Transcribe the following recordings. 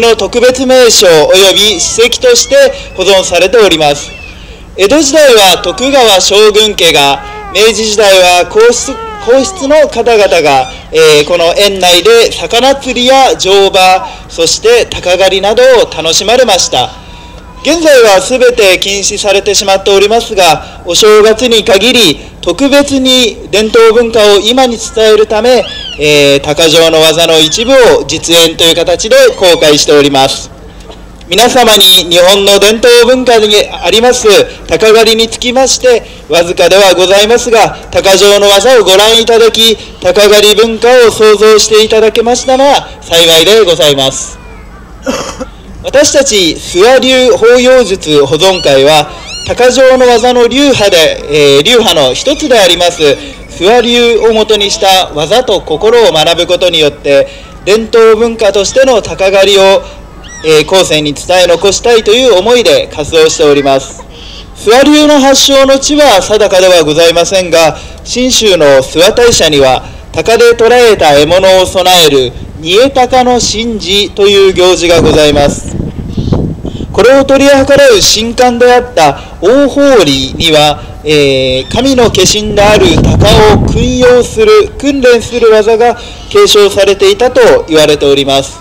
の特別名称及び史跡として保存されております。江戸時代は徳川将軍家が明治時代は皇室皇室の方々が、えー、この園内で魚釣りや乗馬そして鷹狩りなどを楽しまれました。現在は全て禁止されてしまっておりますがお正月に限り特別に伝統文化を今に伝えるため、えー、鷹匠の技の一部を実演という形で公開しております。皆様に日本の伝統文化にあります鷹狩りにつきましてわずかではございますが鷹匠の技をご覧いただき鷹狩り文化を創造していただけましたら幸いでございます。私たち諏訪流法要術保存会は鷹匠の技の流派で、えー、流派の一つであります諏訪流をもとにした技と心を学ぶことによって伝統文化としての鷹狩りを、えー、後世に伝え残したいという思いで活動しております。諏訪流の発祥の地は定かではございませんが信州の諏訪大社には鷹で捕らえた獲物を備える煮え鷹の神事という行事がございます。これを取り計らう神官であった大法理には、えー、神の化身である鷹を訓用する訓練する技が継承されていたと言われております。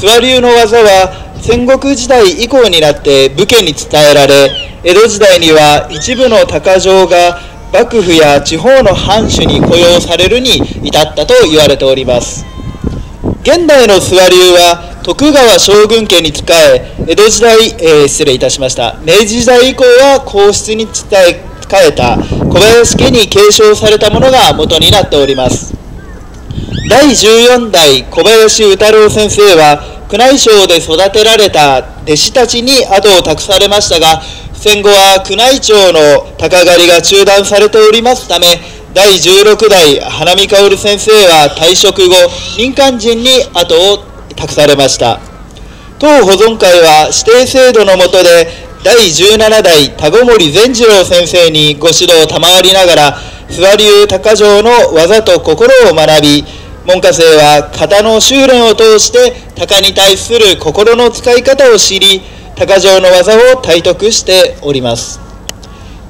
諏訪流の技は戦国時代以降になって武家に伝えられ江戸時代には一部の鷹匠が幕府や地方の藩主に雇用されるに至ったと言われております。現代の諏訪流は徳川将軍家に仕え江戸時代、えー、失礼いたしました。明治時代以降は皇室に伝ええた小林家に継承されたものが元になっております。第14代小林宇太郎先生は宮内省で育てられた弟子たちに後を託されましたが戦後は宮内庁の鷹狩りが中断されておりますため第16代花見薫先生は退職後民間人に後を託されました。当保存会は指定制度の下で第17代田子森善次郎先生にご指導を賜りながら諏訪流鷹匠の技と心を学び門下生は型の修練を通して鷹に対する心の使い方を知り鷹匠の技を体得しております。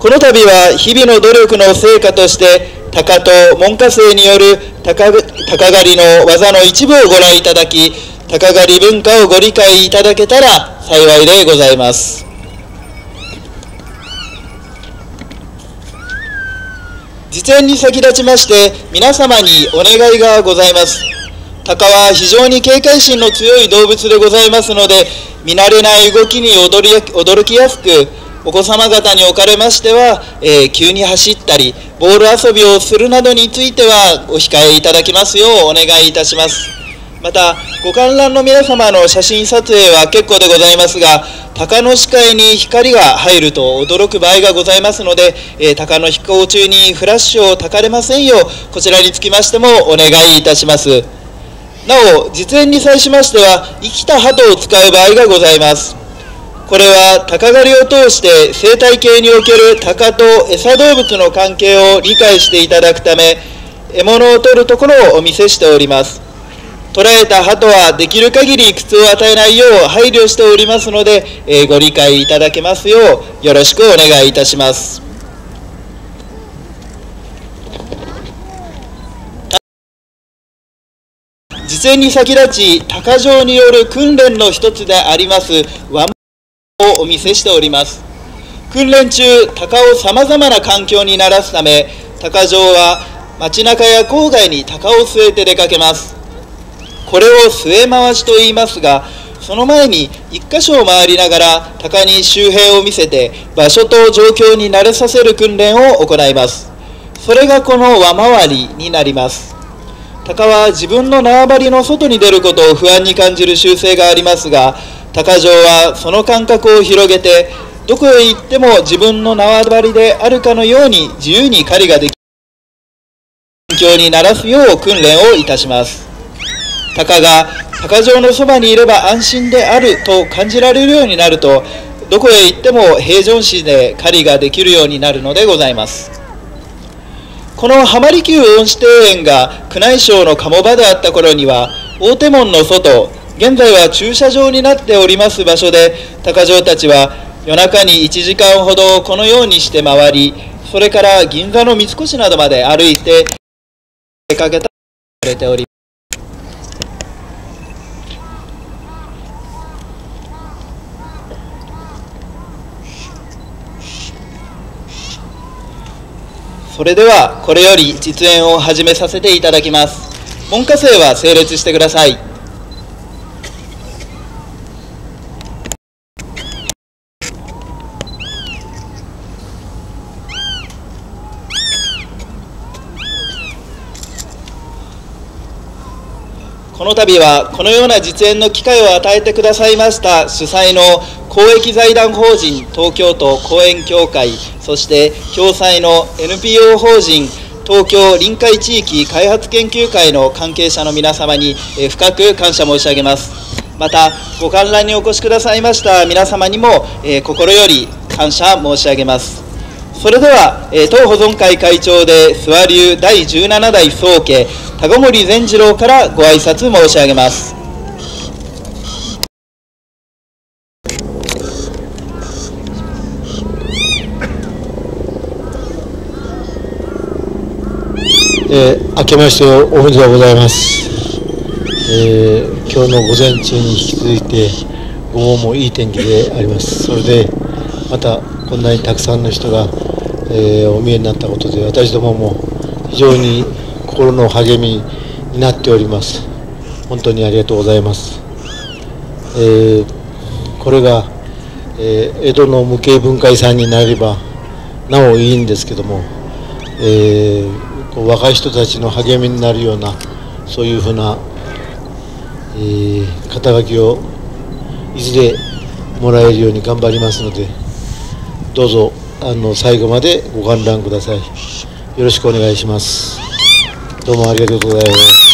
この度は日々の努力の成果として鷹と門下生による鷹狩りの技の一部をご覧いただき鷹狩り文化をご理解いただけたら幸いでございます。実演に先立ちまして皆様にお願いがございます。鷹は非常に警戒心の強い動物でございますので見慣れない動きに驚きやすくお子様方におかれましては、えー、急に走ったりボール遊びをするなどについてはお控えいただきますようお願いいたします。またご観覧の皆様の写真撮影は結構でございますが鷹の視界に光が入ると驚く場合がございますので、えー、鷹の飛行中にフラッシュをたかれませんようこちらにつきましてもお願いいたします。なお実演に際しましては生きた鳩を使う場合がございます。これは鷹狩りを通して生態系における鷹と餌動物の関係を理解していただくため獲物を取るところをお見せしております。捕らえた鳩はできる限り苦痛を与えないよう配慮しておりますので、え、ご理解いただけますようよろしくお願いいたします。実演に先立ち鷹匠による訓練の一つでありますをお見せしております。訓練中鷹をさまざまな環境に慣らすため鷹匠は街中や郊外に鷹を据えて出かけます。これを据え回しと言いますがその前に1箇所を回りながら鷹に周辺を見せて場所と状況に慣れさせる訓練を行います。それがこの輪回りになります。鷹は自分の縄張りの外に出ることを不安に感じる習性がありますが鷹匠はその感覚を広げてどこへ行っても自分の縄張りであるかのように自由に狩りができる環境にならすよう訓練をいたします。鷹が鷹匠のそばにいれば安心であると感じられるようになるとどこへ行っても平常心で狩りができるようになるのでございます。この浜離宮恩賜庭園が宮内省の鴨場であった頃には大手門の外現在は駐車場になっております場所で鷹匠たちは夜中に1時間ほどこのようにして回りそれから銀座の三越などまで歩いて出かけたとされております。それではこれより実演を始めさせていただきます。門下生は整列してください。この度はこのような実演の機会を与えてくださいました主催の公益財団法人東京都公園協会そして共催の NPO 法人東京臨海地域開発研究会の関係者の皆様に深く感謝申し上げます。またご観覧にお越しくださいました皆様にも心より感謝申し上げます。それでは、党保存会会長で諏訪流第17代宗家高森善次郎からご挨拶申し上げます。えー、明けましておめでとうございます、えー、今日の午前中に引き続いて午後もいい天気であります。それでまたこんなにたくさんの人が、えー、お見えになったことで私どもも非常に心の励みになっております。本当にありがとうございます、えー、これが、えー、江戸の無形文化遺産になればなおいいんですけども、えー、こう若い人たちの励みになるようなそういうふうな、えー、肩書きをいずれもらえるように頑張りますのでどうぞあの最後までご観覧ください。よろしくお願いします。どうもありがとうございます。